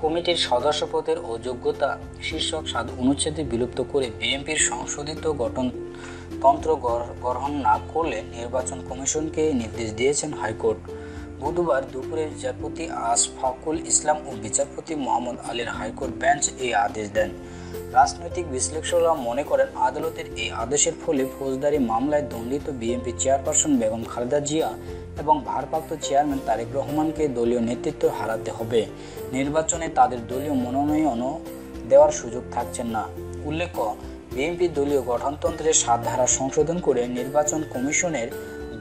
কমিটির সদস্য পদের অযোগ্যতা শীর্ষক সাত অনুচ্ছেদে বিলুপ্ত করে বিএনপির সংশোধিত গঠনতন্ত্র গর- গ্রহণ না করলে নির্বাচন কমিশনকে নির্দেশ দিয়েছেন হাইকোর্ট। বুধবার দুপুরে বিচারপতি আশফাকুল ইসলাম ও বিচারপতি মোহাম্মদ আলীর হাইকোর্ট বেঞ্চ এই আদেশ দেন। রাজনৈতিক বিশ্লেষকরা মনে করেন আদালতের এই আদেশের ফলে ফৌজদারি মামলায় দণ্ডিত বিএনপি চেয়ারপারসন বেগম খালেদা জিয়া এবং ভারপ্রাপ্ত চেয়ারম্যান তারেক রহমানকে দলীয় নেতৃত্ব হারাতে হবে। নির্বাচনে তাদের দলীয় মনোনয়নও দেওয়ার সুযোগ থাকছে না। উল্লেখ্য, বিএনপি দলীয় গঠনতন্ত্রের সাত ধারা সংশোধন করে নির্বাচন কমিশনের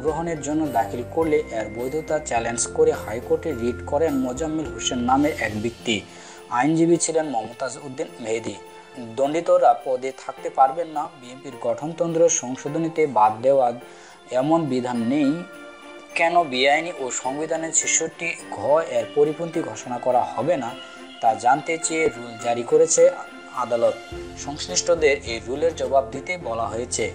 গ্রহণের জন্য দাখিল করলে এর বৈধতা চ্যালেঞ্জ করে হাইকোর্টে রিট করেন মোজাম্মেল হোসেন নামের এক ব্যক্তি। আইনজীবী ছিলেন মমতাজ উদ্দিন মেহেদি। দণ্ডিতরা পদে থাকতে পারবেন না। বিএনপির গঠনতন্ত্র সংশোধনীতে বাদ দেওয়া এমন বিধান নেই। কেন বেআইনি ও সংবিধানের ছেষট্টি ঘ এর পরিপন্থী ঘোষণা করা হবে না তা জানতে চেয়ে রুল জারি করেছে আদালত। সংশ্লিষ্টদের এই রুলের জবাব দিতে বলা হয়েছে।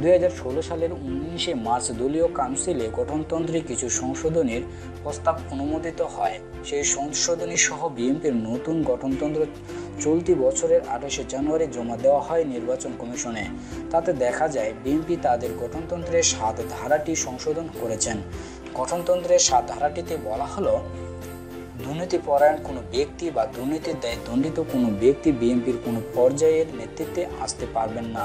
দু হাজার ষোলো সালের উনিশে মার্চ দলীয় কাউন্সিলে গঠনতন্ত্রে কিছু সংশোধনীর প্রস্তাব অনুমোদিত হয়। সেই সংশোধনী সহ বিএনপির নতুন গঠনতন্ত্র চলতি বছরের আঠাশে জানুয়ারি জমা দেওয়া হয় নির্বাচন কমিশনে। তাতে দেখা যায়, বিএনপি তাদের গঠনতন্ত্রের সাত ধারাটি সংশোধন করেছেন। গঠনতন্ত্রের সাত ধারাটিতে বলা হলো, দুর্নীতিপরায়ণ কোনো ব্যক্তি বা দুর্নীতির দায়ে দণ্ডিত কোনো ব্যক্তি বিএনপির কোনো পর্যায়ের নেতৃত্বে আসতে পারবেন না।